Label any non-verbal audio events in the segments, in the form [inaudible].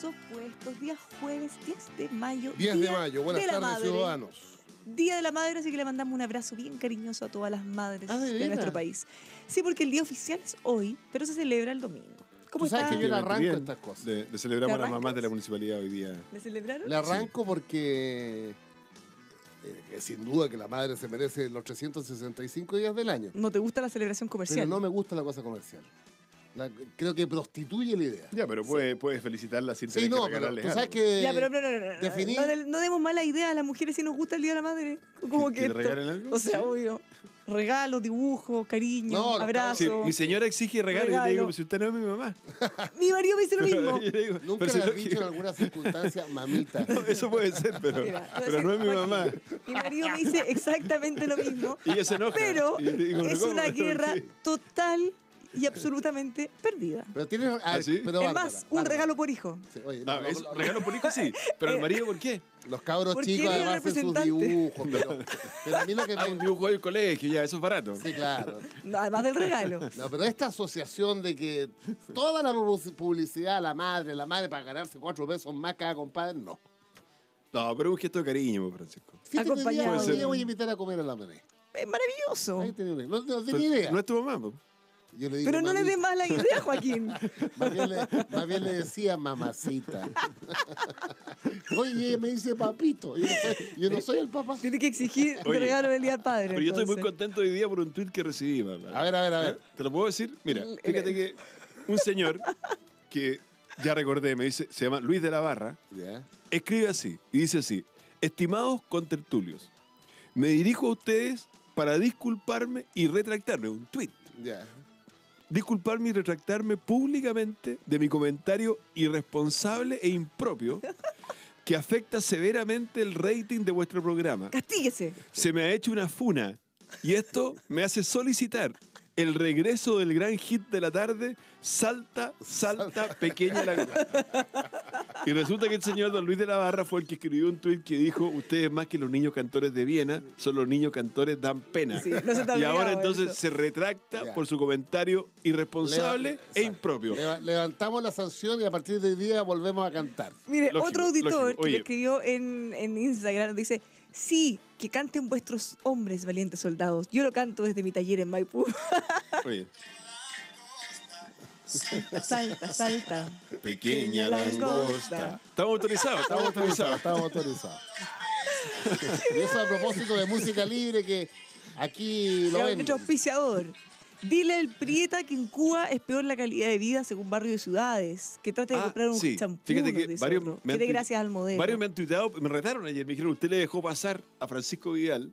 Polos Opuestos, día jueves 10 de mayo. 10 de día mayo, buenas de la tardes madre. ciudadanos. Día de la Madre, así que le mandamos un abrazo bien cariñoso a todas las madres Ah, ¿de nuestro país. Sí, porque el día oficial es hoy, pero se celebra el domingo. ¿Cómo Tú sabes está? que yo le arranco bien. estas cosas. Le, le celebramos ¿Te a las mamás de la municipalidad hoy día. ¿Le celebraron? Le arranco porque eh, sin duda que la madre se merece los 365 días del año. ¿No te gusta la celebración Pero comercial? no me gusta la cosa comercial. La- creo que prostituye la idea. Ya, pero puedes puede felicitarla sin Sí, tener no, que pero tú sabes que Ya, pero no, no, no, definir- demos mala idea a las mujeres si nos gusta el Día de la Madre. Como ¿Que que esto- algo? O sea, Sí. obvio. Regalos, dibujos, cariño, No, los abrazo. Sí, mi señora exige regalo y yo le Regalo. digo, "Pues si usted no es mi mamá. Mi marido me dice lo [laughs] mismo. Digo, nunca "Pero si le has dicho quiero". en alguna circunstancia, [laughs] mamita. No, Eso puede ser, pero, Mira, pero no es mi mamá. Mi marido me dice exactamente lo mismo. Y ella se enoja. Pero digo, es "¿Cómo? una guerra Sí. total y absolutamente perdida. Pero tienes. ah, ¿Ah, sí? pero es Bárbara, más, un Bárbara. regalo por hijo. Sí, oye, No, no, no, es no, regalo por hijo sí, [laughs] pero el marido ¿por qué? Los cabros chicos además hacen sus dibujos. Pero, [laughs] pero a mí lo que Ah, un me. dibujo del colegio, ya, eso es barato. Sí, claro. No, Además del regalo. [laughs] No, pero esta asociación de que toda la publicidad a la madre, la madre para ganarse cuatro pesos más cada compadre, no. No, pero es un gesto de cariño, pues, Francisco. Fíjate que hoy día- Acompañado hoy día de- voy a invitar a comer a la madre. Es maravilloso. Ahí tenía una- No, no tenía Pero idea. No es tu mamá, pues. Yo le digo, Pero no le dé más la idea, Joaquín. [laughs] Más bien, le, más bien le decía mamacita. [laughs] Oye, me dice papito. Yo no soy, yo no soy el papá. Tiene que exigir Oye, regalo del Día del Padre. Pero yo estoy muy contento hoy día por un tweet que recibí, mamá. A ver, a ver, a ver. ¿Te lo puedo decir? Mira, El- fíjate que un señor que ya recordé, me dice, se llama Luis de la Barra, Ya. escribe así y dice así: Estimados contertulios, me dirijo a ustedes para disculparme y retractarme. Un tweet. Ya. Disculparme y retractarme públicamente de mi comentario irresponsable e impropio que afecta severamente el rating de vuestro programa. Castíguese. Se me ha hecho una funa y esto me hace solicitar el regreso del gran hit de la tarde, Salta, Salta, Pequeña la... [laughs] Y resulta que el señor Don Luis de la Barra fue el que escribió un tuit que dijo, ustedes más que los niños cantores de Viena, son los niños cantores dan pena. Sí, no se te ha y ahora entonces eso. se retracta Ya. por su comentario irresponsable Leva- e impropio. Leva- levantamos la sanción y a partir de hoy día volvemos a cantar. Mire, Lógico, otro auditor lógico. que escribió en, en Instagram dice: Sí, que canten vuestros hombres valientes soldados. Yo lo canto desde mi taller en Maipú. [laughs] Oye, salta, salta. pequeña langosta. Estamos autorizados, estamos autorizados. Estamos autorizados. [laughs] y eso a propósito de música libre que aquí lo ven. Nuestro auspiciador. Dile al Prieta que en Cuba es peor la calidad de vida según barrio y ciudades. Que trate de Ah, comprar un sí. champú. Fíjate que varios otro. me han gracias al modelo. Varios me han tuiteado, me retaron ayer, me dijeron, usted le dejó pasar a Francisco Vidal,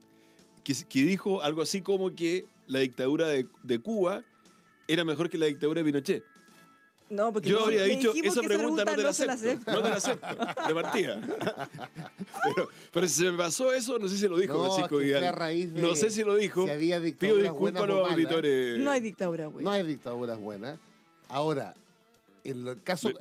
que, que dijo algo así como que la dictadura de, de Cuba era mejor que la dictadura de Pinochet. No, porque Yo no- habría dicho, esa pregunta no te la acepto. No te la acepto, de partida. [laughs] Pero, pero si se me pasó eso, no sé si lo dijo No, Francisco es que fue Vidal. a raíz de no sé si lo dijo. si había Pido dictaduras disculpas a buenas los auditores. No hay dictadura, güey. No hay dictaduras buenas. Ahora, el caso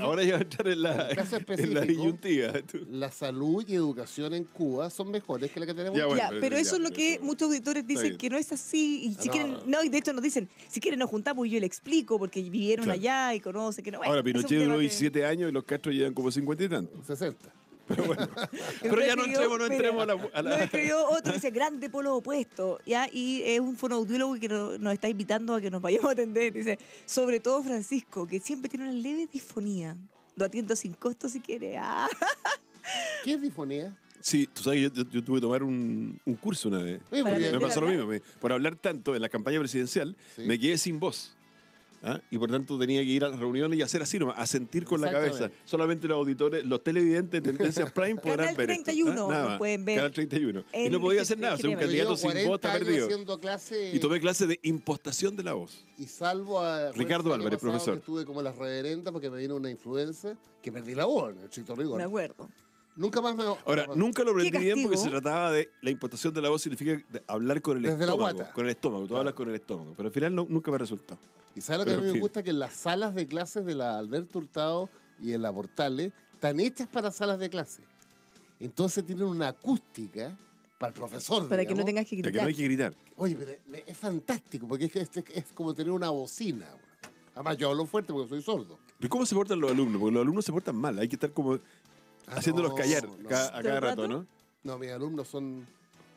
Ahora ya va a entrar en la, En [laughs] en la disyuntiva. tú. la salud y educación en Cuba son mejores que la que tenemos Ya, bueno, ya, pero pero ya, eso es lo que muchos auditores dicen que no es así. Y si No, quieren, no. y de hecho nos dicen, si quieren nos juntamos y yo le explico, porque vivieron Claro. allá y conocen que no. bueno, Ahora, Pinochet duró debate. 17 años y los Castro llevan como 50 y tantos. 60. Pero bueno. [laughs] Pero ya no entremos, no mira, entremos a la. a la- escribió [laughs] otro que dice grande polo opuesto, ¿ya? Y es un fonoaudiólogo que no- nos está invitando a que nos vayamos a atender. Dice, sobre todo Francisco, que siempre tiene una leve disfonía. Lo atiendo sin costo si quiere. Ah. [laughs] ¿Qué es disfonía? Sí, tú sabes, yo, yo- yo tuve que tomar un, un curso una vez. Me pasó lo mismo. me- por hablar tanto en la campaña presidencial, Sí. me quedé sin voz. ¿Ah? Y por tanto tenía que ir a las reuniones y hacer así nomás, a sentir con la cabeza. Solamente los auditores, los televidentes de Tendencias [laughs] Prime podrán Canal ver. esto, 31 ¿ah? Nada más. pueden ver Canal 31. Y no podía hacer nada, ser un candidato sin 40 voz está años perdido. clase Y tomé clase de impostación de la voz. y salvo a Ricardo Álvarez, pasado profesor. que estuve como las reverendas porque me vino una influenza que perdí la voz en el estricto rigor. Me acuerdo. Nunca más me Ahora, nunca lo aprendí ¿Qué bien porque se trataba de la impostación de la voz significa de hablar con el Desde la estómago. guata. Con el estómago, tú Claro. hablas con el estómago. Pero al final no- nunca me resultó. Y sabes lo que a mí me gusta que en las salas de clases de la Alberto Hurtado y en la Portales están hechas para salas de clase. Entonces tienen una acústica para el profesor. Para que no tengas que De que no gritar. hay que gritar. Oye, pero es- fantástico porque es, que es, es como tener una bocina. Además, yo hablo fuerte porque soy sordo. ¿Pero cómo se portan los alumnos? Porque los alumnos se portan mal. Hay que estar como Ah, haciéndolos no, callar no. a ¿Todo cada rato, rato? ¿no? No, mis alumnos son.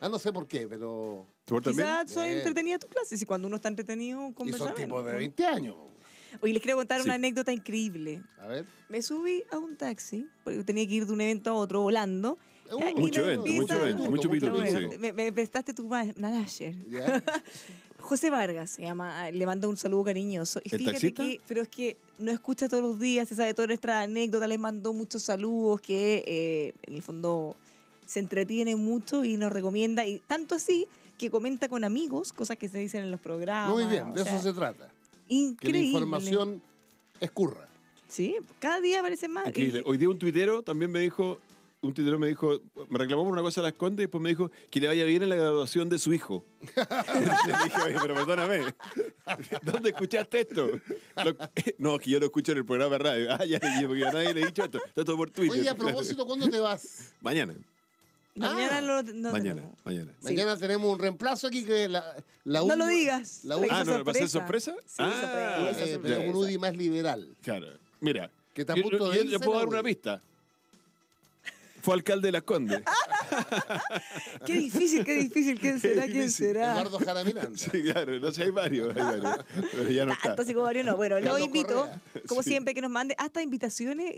Ah, no sé por qué, pero. ¿Se portan bien? Quizás son Bien. entretenidas tus clases y cuando uno está entretenido, Y conversa son tipos de ¿no? 20 años. Oye, les quiero contar Sí. una anécdota increíble. A ver. Me subí a un taxi, porque tenía que ir de un evento a otro volando. Y Mucho evento, mucho evento, mucho bueno, sí. me, me prestaste tu ma- manager. ¿Ya? [laughs] José Vargas se llama, le mando un saludo cariñoso. Y ¿El fíjate taxista? que, pero es que no escucha todos los días, se sabe toda nuestra anécdota, le mandó muchos saludos que eh, en el fondo se entretiene mucho y nos recomienda, y tanto así que comenta con amigos, cosas que se dicen en los programas. Muy bien, o de eso sea, se trata. Que Increíble. la información escurra. Sí, cada día aparece más. Increíble. Hoy día un tuitero también me dijo, un tuitero me dijo, me reclamó por una cosa a las Condes y después me dijo que le vaya bien en la graduación de su hijo. [laughs] le dije, oye, pero perdóname, ¿dónde escuchaste esto? Lo- no, que yo lo escucho en el programa de radio. Ah, ya le dije, porque a nadie le he dicho esto. Está todo por Twitter. Oye, a propósito, ¿cuándo te vas? Mañana, Mañana Ah, lo, no mañana, tenemos. mañana. Sí. Mañana tenemos un reemplazo aquí que la, la No UDI lo digas. La Ah, no, ¿va a ser sorpresa? Sí, Ah, sorpresa, eh, un UDI más liberal. Claro, mira. Que está a yo- punto de yo- irse yo puedo dar una pista. Fue alcalde de las Condes. [laughs] [laughs] Qué difícil, qué difícil. ¿Quién será? ¿Quién será? Eduardo Jara Miranda. [laughs] Sí, claro, no sé, hay varios, hay varios. Pero ya no está. Tanto como varios no. Bueno, lo Carlos invito, Correa. como Sí. siempre, que nos mande hasta invitaciones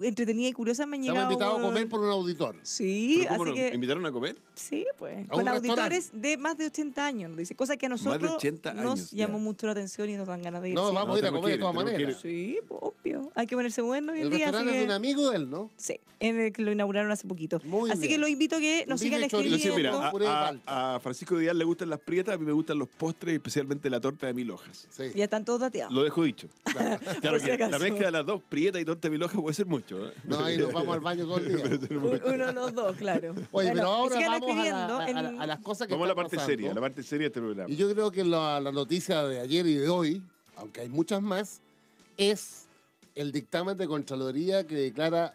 entretenidas y curiosas. Me han Estamos invitados a comer por un auditor. Sí, ¿Pero cómo así que. invitaron a comer? Sí, pues. un Con auditores restaurante. de más de 80 años, nos dice. Cosa que a Más de nosotros 80 nos llamó mucho la atención y nos dan ganas de ir. No, sí. vamos a ir a comer de todas maneras. Sí, pues, obvio. Hay que ponerse bueno hoy en El día. Así restaurante es de un amigo de él, ¿no? sí, en el que lo inauguraron hace poquito. Muy así que lo invito a que nos sigan escribiendo. mira, a, a- a Francisco Díaz le gustan las prietas, a mí me gustan los postres, especialmente la torta de mil hojas. Sí. Ya están todos dateados. Lo dejo dicho. [laughs] Claro. Claro si la mezcla de las dos, prieta y torta de mil hojas, puede ser mucho. ¿eh? No, ahí nos vamos al baño todo el día. [laughs] Un- Uno de los dos, claro. Oye, Bueno, pero ahora vamos a, la- en- a las cosas que Vamos a la parte pasando. seria, la parte seria de este programa. Y yo creo que la, la noticia de ayer y de hoy, aunque hay muchas más, es el dictamen de Contraloría que declara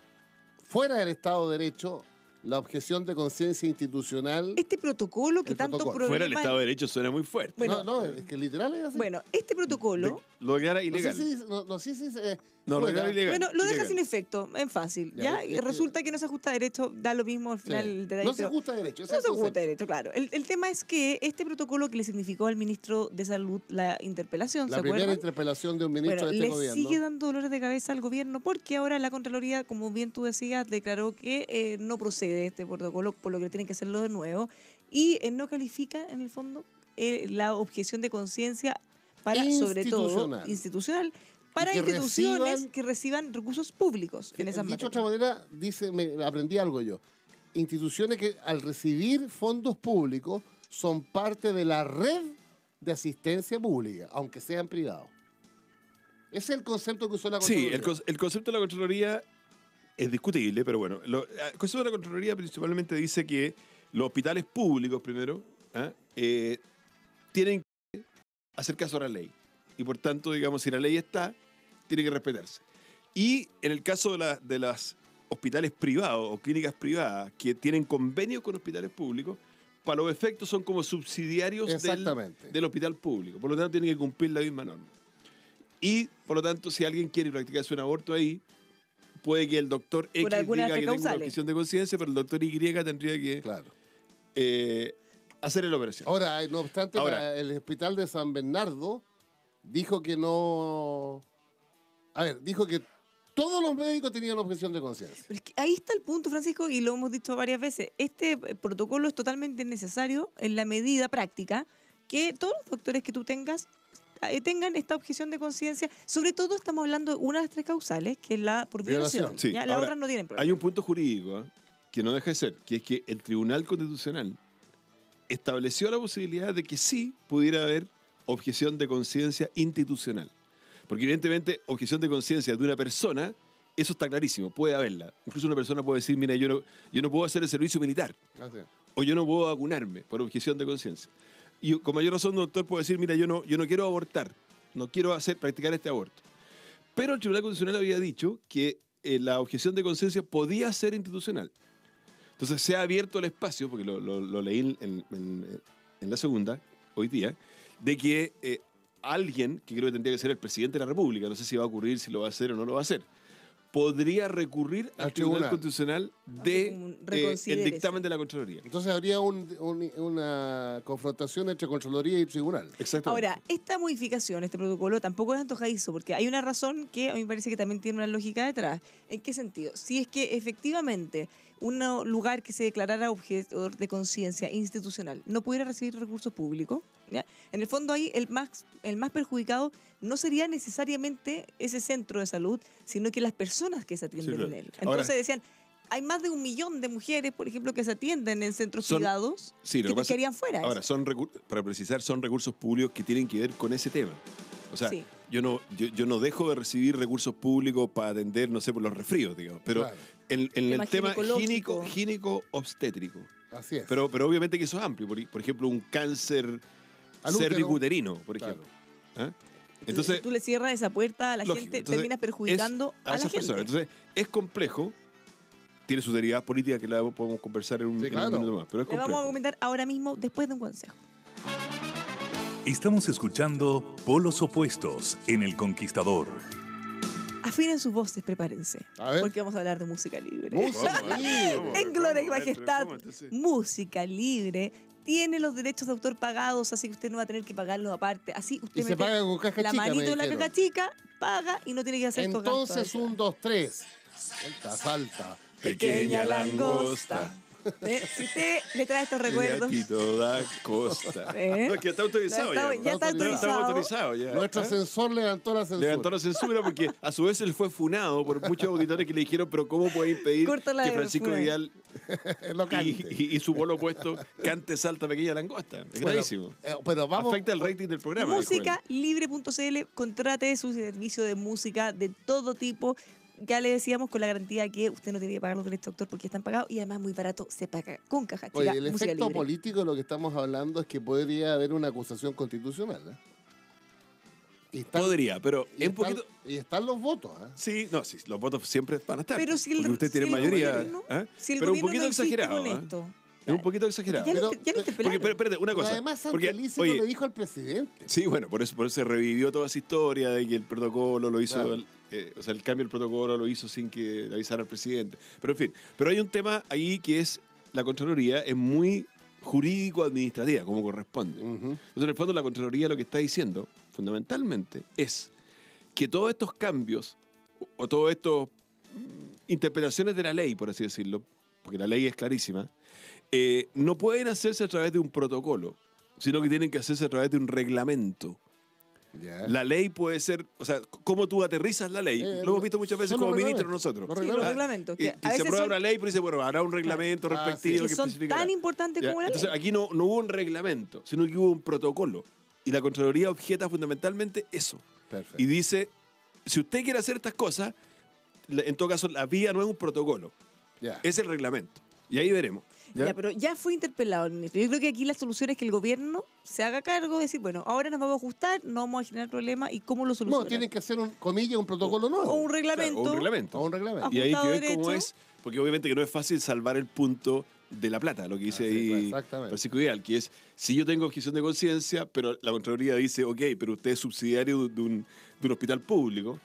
fuera del Estado de Derecho la objeción de conciencia institucional. Este protocolo que El tanto protocolo. Fuera del problema- Estado de Derecho suena muy fuerte. Bueno, no, no, es que literal es así. Bueno, este protocolo, Lo declara no sé ilegal. si, no, no sé si eh, No, lo ilegal. bueno, lo deja ilegal. sin efecto, en fácil. Ya, Ya, es Y que- resulta que no se ajusta a derecho, da lo mismo al Sí. final de No se ajusta a derecho. No es se ajusta a derecho, claro. El, el tema es que este protocolo que le significó al ministro de Salud la interpelación, La ¿se primera acuerdan? interpelación de un ministro Bueno, de este le gobierno. sigue dando dolores de cabeza al gobierno porque ahora la Contraloría, como bien tú decías, declaró que eh, no procede este protocolo, por lo que tienen que hacerlo de nuevo, y eh, no califica, en el fondo, eh, la objeción de conciencia para, sobre todo, Institucional. Para que instituciones reciban- que reciban recursos públicos en esa Dicho de materia. otra manera, dice, me, aprendí algo yo. Instituciones que al recibir fondos públicos son parte de la red de asistencia pública, aunque sean privados. Ese es el concepto que usó la Sí, Contraloría. el, cons- el concepto de la Contraloría es discutible, pero bueno, lo- el concepto de la Contraloría principalmente dice que los hospitales públicos, primero, ¿ah? Eh, tienen que hacer caso a la ley. Y por tanto, digamos, si la ley está, tiene que respetarse. Y en el caso de, la- de las hospitales privados o clínicas privadas que tienen convenios con hospitales públicos, para los efectos son como subsidiarios del, Exactamente. del hospital público. Por lo tanto, tienen que cumplir la misma norma. Y, por lo tanto, si alguien quiere practicarse un aborto ahí, puede que el doctor X diga que tenga una objeción de conciencia, pero el doctor Y tendría que Claro. eh, hacer la operación. Ahora, no obstante, Ahora. el hospital de San Bernardo dijo que no... A ver, dijo que todos los médicos tenían objeción de conciencia. Es que ahí está el punto, Francisco, y lo hemos dicho varias veces. Este eh, protocolo es totalmente necesario en la medida práctica que todos los doctores que tú tengas eh, tengan esta objeción de conciencia. Sobre todo estamos hablando de una de las tres causales, que es la por Violación. violación. Sí, ¿ya? Las ahora, otras no tienen problema. Hay un punto jurídico ¿ah? que no deja de ser, que es que el Tribunal Constitucional estableció la posibilidad de que sí pudiera haber objeción de conciencia institucional. Porque evidentemente objeción de conciencia de una persona, eso está clarísimo, puede haberla. Incluso una persona puede decir, mira, yo no, yo no puedo hacer el servicio militar. Así. o yo no puedo vacunarme por objeción de conciencia. Y con mayor razón, un doctor puede decir, mira, yo no, yo no quiero abortar, no quiero hacer, practicar este aborto. Pero el Tribunal Constitucional había dicho que eh, la objeción de conciencia podía ser institucional. Entonces se ha abierto el espacio, porque lo, lo- lo leí en, en- en la segunda, hoy día, de que eh, alguien, que creo que tendría que ser el presidente de la República, no sé si va a ocurrir, si lo va a hacer o no lo va a hacer, podría recurrir al Al Tribunal tribunal. Constitucional de eh, el dictamen de la Contraloría. Entonces habría un- un- una confrontación entre Contraloría y Tribunal. Exactamente. Ahora, esta modificación, este protocolo, tampoco es antojadizo, porque hay una razón que a mí me parece que también tiene una lógica detrás. ¿En qué sentido? Si es que efectivamente un lugar que se declarara objeto de conciencia institucional no pudiera recibir recursos públicos, ¿ya? en el fondo ahí el más, el más perjudicado no sería necesariamente ese centro de salud, sino que las personas que se atienden claro. en él. Ahora- Entonces decían, hay más de un millón de mujeres, por ejemplo, que se atienden en centros Son- privados sí, lo que que pasa- querían fuera. Ahora, son para precisar, son recursos públicos que tienen que ver con ese tema. O sea, Sí. yo, no, yo, yo no dejo de recibir recursos públicos para atender, no sé, por los resfríos, digamos. Pero Claro, en, el tema gínico, gínico obstétrico. así es. Pero, pero obviamente que eso es amplio. Por, por ejemplo, un cáncer cervicuterino, por Claro. ejemplo. ¿Ah? Entonces, tú le cierras esa puerta a la lógico, gente, entonces, terminas perjudicando a a, la esas gente. personas. Entonces, es complejo. Tiene su derivada política que la podemos conversar en un, Sí, en un claro. minuto más. Pero es Le vamos a complejo. comentar ahora mismo, después de un consejo. Estamos escuchando Polos Opuestos en El Conquistador. Afinen sus voces, prepárense. A ver. Porque vamos a hablar de música libre. [laughs] En gloria y majestad. Entonces- música libre. Tiene los derechos de autor pagados, así que usted no va a tener que pagarlos aparte. Así usted Y se paga con caja la chica, manito en la caja chica, paga y no tiene que hacer estos gastos Entonces, un, dos, tres. Salta, salta. Pequeña langosta. ¿Eh? Si usted le trae estos recuerdos, Gatito da costa. [laughs] ¿Eh? No, es que está autorizado No, está- ya. ya está autorizado. ya. Nuestro ¿Ah? censor levantó la censura. Levantó la censura porque a su vez él fue funado por muchos auditores que le dijeron, pero ¿cómo puede impedir Córtala que Francisco. Vidal [laughs] Lo y, cante. y- y su polo opuesto cante salta pequeña langosta? Es Bueno, gravísimo. eh, pero vamos. Afecta el rating del programa. dijo él. musicalibre.cl, contrate su servicio de música de todo tipo. Ya le decíamos con la garantía que usted no tiene que pagar los derechos de autor porque están pagados y además muy barato se paga con caja chica. Oye, el música efecto libre. político de lo que estamos hablando es que podría haber una acusación constitucional. ¿eh? Y están, Podría, pero y es un están- poquito... y están los votos. ¿eh? Sí, no, sí, los votos siempre van a estar. Pero si el, porque usted si tiene el mayoría. gobierno- ¿ah? si el pero un poquito no exagerado. con esto, Es un poquito exagerado. Ya, Pero- le, ya le estoy Porque, pero, espérate, una Pero cosa. además, porque, oye, lo dijo al presidente. Sí, bueno, por eso, por eso se revivió toda esa historia de que el protocolo lo hizo, Claro. el- eh, o sea, el cambio del protocolo lo hizo sin que le avisara al presidente. Pero en fin, pero hay un tema ahí que es la Contraloría es muy jurídico-administrativa, como corresponde. Ujú. Entonces, en el fondo, la Contraloría lo que está diciendo, fundamentalmente, es que todos estos cambios o, todos estos mm, interpretaciones de la ley, por así decirlo, porque la ley es clarísima, eh, no pueden hacerse a través de un protocolo, sino que tienen que hacerse a través de un reglamento. La ley puede ser, o sea, cómo tú aterrizas la ley. Eh, lo hemos visto muchas veces como ministros nosotros. Los Sí, los reglamentos. Y, Que y a se veces aprueba son, una ley, pero dice, bueno, habrá un reglamento Ah, respectivo que que son tan importantes como la ley. Entonces, aquí no, no hubo un reglamento, sino que hubo un protocolo. Y la Contraloría objeta fundamentalmente eso. Perfecto. Y dice, si usted quiere hacer estas cosas, en todo caso, la vía no es un protocolo, es el reglamento. Y ahí veremos. ¿Ya? Ya, pero ya fue interpelado el ministro. Yo creo que aquí la solución es que el gobierno se haga cargo de decir, bueno, ahora nos vamos a ajustar, no vamos a generar problemas y cómo lo No, solucionamos. tienen que hacer un, comilla, un protocolo nuevo. o un Claro, reglamento. o un reglamento. O un reglamento. Y ahí hay que ver cómo es, porque obviamente que no es fácil salvar el punto de la plata, lo que dice Así, ahí exactamente. Francisco Vidal, que es, si yo tengo objeción de conciencia, pero la Contraloría dice, ok, pero usted es subsidiario de un, de un hospital público,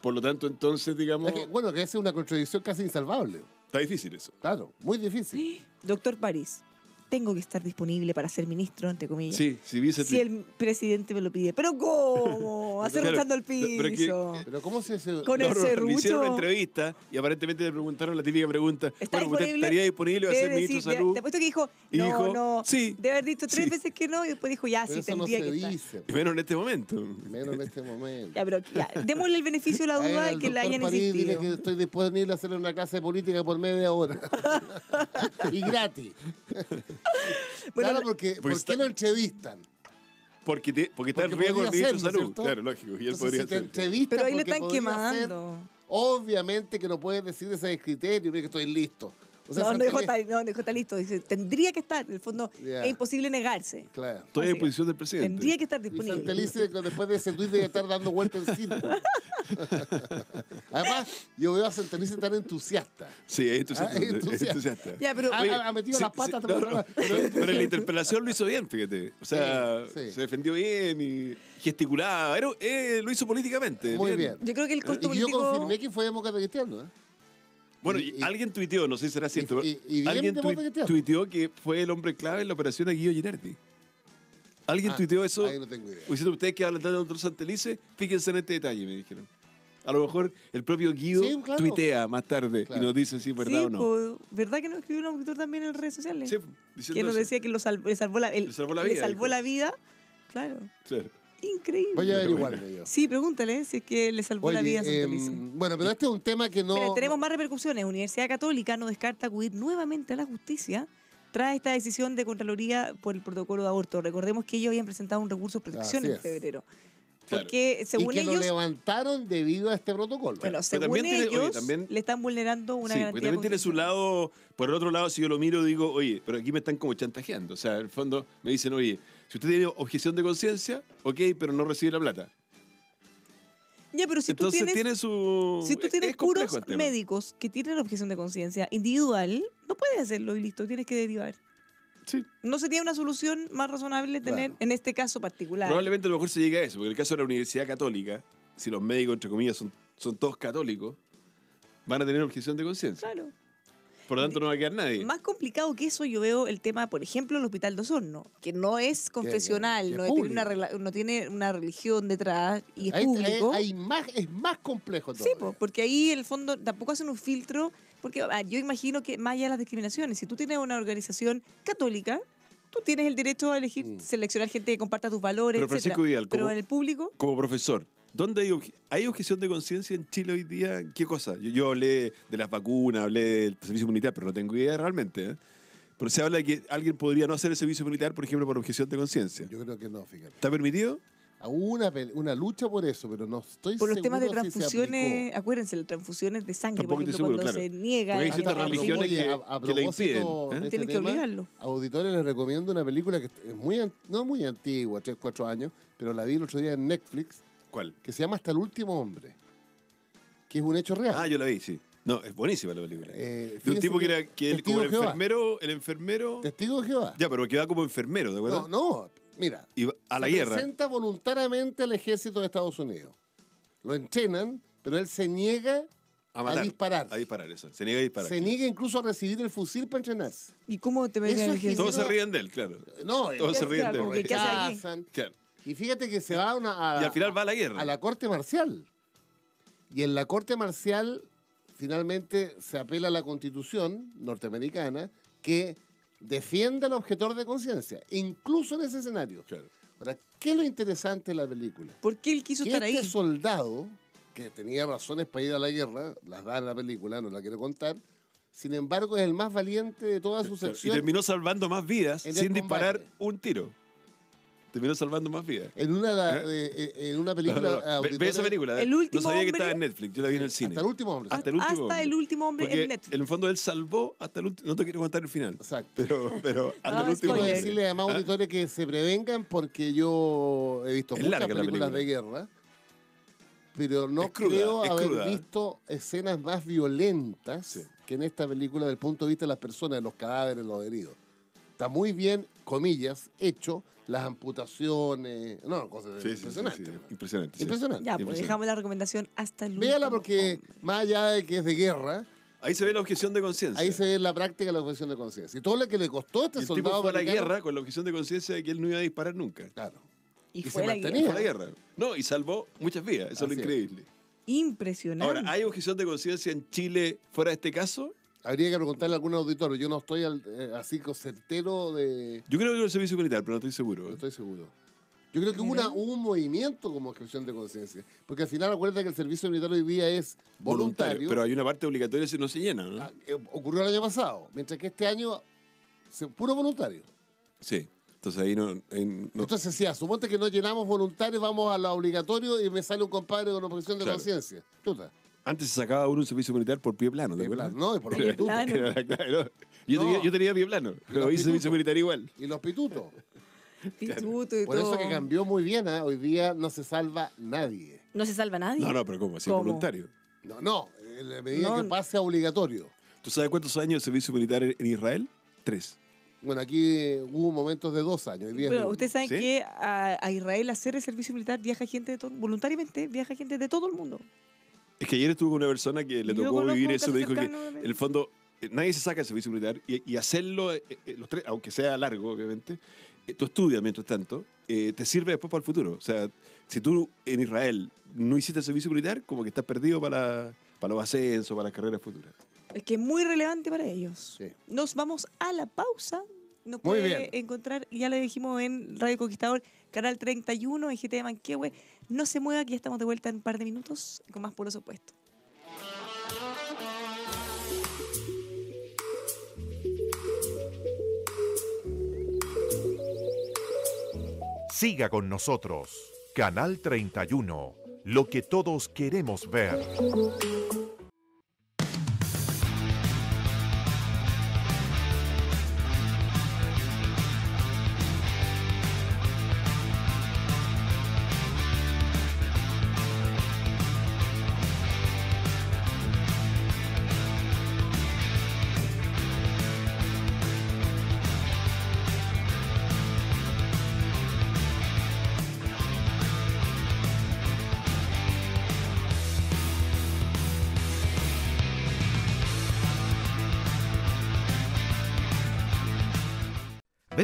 por lo tanto, entonces, digamos, Es que, bueno, que esa es una contradicción casi insalvable. Está difícil eso. Claro, muy difícil. [gasps] Doctor París, tengo que estar disponible para ser ministro, entre comillas. Sí, si viese... Si el presidente me lo pide. ¿Pero cómo? [laughs] El pero que- piso. Pero ¿cómo se hace? Con el No, no, le hicieron serrucho. una entrevista y aparentemente le preguntaron la típica pregunta, ¿Está bueno, estaría disponible a ser ministro de Salud? Te apuesto que dijo, Y no, dijo, no. sí, Debe haber dicho tres sí. veces que no y después dijo, ya, Pero sí, no tendría se que dice. Menos en este momento. Menos en este momento. Ya, pero ya, démosle el beneficio de la [laughs] duda al y que la hayan París, Dile que estoy disponible a hacerle una clase de política por media hora. [laughs] y gratis. [laughs] Bueno, claro, la- porque, ¿por está- qué lo entrevistan? Porque, te- porque está Porque en riesgo de ser, ¿no es Salud. cierto? Claro, lógico. Y él Entonces, podría si te Pero ahí le están quemando. obviamente que no puedes decir ese criterio, que estoy listo. O sea, no, no está, no, dejó está listo. Dice, tendría que estar. En el fondo, es imposible negarse. Claro. Estoy a disposición del presidente. Tendría que estar Y disponible. Santelice, después de ese debe estar dando vueltas en círculo. [laughs] Además, yo veo a Santelice tan entusiasta. Sí, es entusiasta. Ah, es es entusiasta. entusiasta. Ya, pero Ha, Oye, ha- ha metido Sí, las patas. sí, pero- no, no, pero, pero en la interpelación lo hizo bien, fíjate. O sea, Sí, sí. se defendió bien y gesticulaba. Era- eh, lo hizo políticamente. Muy bien. yo creo que el costo Y yo político. confirmé que fue demócrata cristiano. ¿eh? Bueno, Y- y y- alguien tuiteó, no sé si será cierto, y- y bien alguien cristiano. tuiteó que fue el hombre clave en la operación a Guido Girardi. Alguien Ah, tuiteó eso, Ahí no tengo idea. diciendo ustedes que hablan tanto de otros Santelice, fíjense en este detalle, me dijeron. A lo mejor el propio Guido Sí, claro. tuitea más tarde Claro. y nos dice si es verdad sí, o no. po, ¿verdad que no escribió un auditor también en redes sociales? Sí, diciendo que nos eso. decía que lo sal- le salvó la, el- Le salvó la le vida, salvó dijo. la vida. Claro, Claro. Increíble. Voy a averiguarme yo. Sí, pregúntale si es que le salvó la vida a em, bueno, pero este es un tema que no. Mira, tenemos más repercusiones. Universidad Católica no descarta acudir nuevamente a la justicia tras esta decisión de Contraloría por el protocolo de aborto. Recordemos que ellos habían presentado un recurso de protección en febrero. Claro. Porque y según que lo ellos, levantaron debido a este protocolo. bueno, Pero según también tiene- oye, ellos también- le están vulnerando una sí, garantía también tiene su lado, por el otro lado, si yo lo miro, digo, oye, pero aquí me están como chantajeando. O sea, en el fondo me dicen, oye, si usted tiene objeción de conciencia, ok, pero no recibe la plata. Ya, pero si tú Entonces tienes, tiene su... si tú es- tienes puros médicos que tienen objeción de conciencia individual, no puedes hacerlo y listo, tienes que derivar. Sí. ¿No sería una solución más razonable tener Claro. en este caso particular? Probablemente a lo mejor se llegue a eso, porque en el caso de la Universidad Católica, si los médicos, entre comillas, son, son todos católicos, van a tener objeción de conciencia. Claro. Por lo tanto, no va a quedar nadie. Más complicado que eso yo veo el tema, por ejemplo, el Hospital de Osorno, que no es confesional, que es no, tiene una, no tiene una religión detrás y es Ahí- ahí- público. hay más, es más complejo todo. Sí, po, porque ahí en el fondo tampoco hacen un filtro, porque ah, yo imagino que más allá de las discriminaciones, si tú tienes una organización católica, tú tienes el derecho a elegir, Mm. seleccionar gente que comparta tus valores, Pero, etcétera. Francisco Vidal, Pero en el público, Como profesor, ¿dónde hay, obje- hay objeción de conciencia en Chile hoy día? ¿Qué cosa? Yo, yo hablé de las vacunas, hablé del servicio militar, pero no tengo idea realmente. ¿eh? Pero se habla de que alguien podría no hacer el servicio militar, por ejemplo, por objeción de conciencia. Yo creo que no, fíjate. ¿Está permitido? Una, una lucha por eso, pero no estoy por los seguro temas de transfusiones, acuérdense, las transfusiones de sangre, Tampoco por ejemplo, seguro, cuando claro. se niega. Hay a- ciertas religiones que- a- a que la propósito impiden, ¿eh? este Tienen que tema, obligarlo. Auditores les recomiendo una película que es muy, no muy antigua, 3, 4 años, pero la vi el otro día en Netflix, ¿Cuál? que se llama Hasta el último hombre, que es un hecho real. Ah, yo la vi, sí. No, es buenísima la película. Eh, de un tipo que era que él, Testigo como el enfermero, el enfermero. Testigo de Jehová. Ya, pero que va como enfermero, ¿de acuerdo? No, no, mira. Y va a la se guerra. presenta voluntariamente al ejército de Estados Unidos. Lo entrenan, pero él se niega A disparar. A disparar, eso. Se niega a disparar. Se niega incluso a recibir el fusil para entrenarse. ¿Y cómo te ves Eso en el ejército? Todos se ríen de él, claro. No, Todos se ríen de él. que, ¿qué. Claro. Y fíjate que se va a una, a, [laughs] Y al final va a la guerra. a la corte marcial. Y en la corte marcial finalmente se apela a la constitución norteamericana que defiende al objetor de conciencia, incluso en ese escenario. Claro. Ahora, ¿qué es lo interesante de la película? ¿Por qué él quiso que estar este ahí? soldado, que tenía razones para ir a la guerra, las da en la película, no la quiero contar, sin embargo es el más valiente de toda su Claro. Y sección terminó salvando más vidas sin disparar combate. un tiro. Terminó salvando más vidas. en una, ¿Eh? eh, eh, en una No, no, película... no. Ve- esa película. ¿eh? El no último sabía que estaba en Netflix. Yo la vi en el cine. Hasta el último hombre. Hasta el último Hasta el hombre. último hombre Porque en Netflix. en el fondo él salvó hasta el último. No te quiero contar el final. Exacto. Pero, pero hasta el último Quiero decirle además ¿Ah? auditores que se prevengan porque yo he visto Es muchas películas de guerra, pero no Es cruda, creo es haber cruda. visto escenas más violentas Sí. que en esta película desde el punto de vista de las personas, de los cadáveres, los heridos. Está muy bien, comillas, hecho, las amputaciones, no, cosas Sí, sí, sí, impresionantes. sí, Impresionante. sí. Impresionante. Ya, pues Impresionante. dejamos la recomendación hasta el Véala último porque más allá de que es de guerra, Ahí se ve la objeción de conciencia. ahí se ve la práctica la objeción de conciencia. Y todo lo que le costó a Y este el soldado tipo fue a la guerra con la objeción de conciencia de que él no iba a disparar nunca. Claro. Y, y se fue la mantenía. guerra. Fue a la guerra. No, y salvó muchas vidas. Eso es lo es. increíble. Impresionante. Ahora, ¿hay objeción de conciencia en Chile fuera de este caso? Habría que preguntarle a algún auditorio. Yo no estoy al- eh, así certero de... Yo creo que el servicio militar, pero no estoy No seguro. estoy seguro. Yo creo que hubo, una- hubo un movimiento como objeción de conciencia. Porque al final acuérdate que el servicio militar hoy día es voluntario. Pero hay una parte obligatoria si no se llena, ¿no? Ah, eh, ocurrió el año pasado. Mientras que este año, se- puro voluntario. Sí. Entonces ahí no. ahí no- Entonces, si suponte que no llenamos voluntarios, vamos a lo obligatorio y me sale un compadre con objeción de Claro. conciencia. Chuta. Antes se sacaba uno un servicio militar por pie plano, ¿te Pie acuerdas? plano, no, y por [laughs] pitutos. Plano. era- claro. Yo, No. tenía, yo tenía pie plano, pero hice servicio militar igual. Y los pitutos. [laughs] Pituto y Por todo. eso que cambió muy bien, ¿ah? hoy día no se salva nadie. No se salva nadie. No, no, pero ¿cómo? Si es voluntario. No, no, en la medida No. que pase a obligatorio. ¿Tú sabes cuántos años de servicio militar en Israel? Tres. Bueno, aquí eh, hubo momentos de dos años. Pero uno. ustedes saben ¿Sí? que a, a Israel hacer el servicio militar viaja gente de todo, voluntariamente viaja gente de todo el mundo. Es que ayer estuve con una persona que le tocó vivir eso. Me dijo que, en el fondo, eh, nadie se saca el servicio militar y, y hacerlo, eh, eh, los tres, aunque sea largo, obviamente, eh, tú estudias mientras tanto, eh, te sirve después para el futuro. O sea, si tú en Israel no hiciste el servicio militar, como que estás perdido para, para los ascensos, para las carreras futuras. Es que es muy relevante para ellos. Sí. Nos vamos a la pausa. Nos Muy puede bien. encontrar, ya le dijimos en Radio Conquistador, Canal 31, en GT de Manquehue. No se mueva, que ya estamos de vuelta en un par de minutos con más polos opuestos. Siga con nosotros. Canal 31. Lo que todos queremos ver.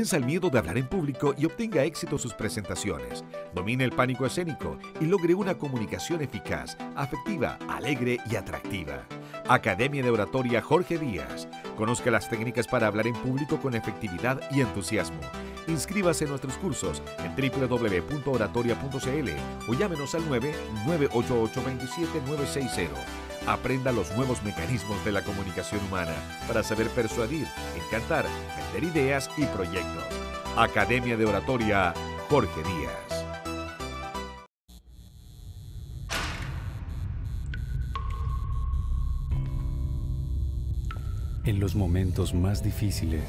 Venza el miedo de hablar en público y obtenga éxito sus presentaciones. Domine el pánico escénico y logre una comunicación eficaz, afectiva, alegre y atractiva. Academia de Oratoria Jorge Díaz. Conozca las técnicas para hablar en público con efectividad y entusiasmo. Inscríbase en nuestros cursos en www.oratoria.cl o llámenos al 9 988 27960. Aprenda los nuevos mecanismos de la comunicación humana para saber persuadir, encantar, vender ideas y proyectos. Academia de Oratoria Jorge Díaz. En los momentos más difíciles,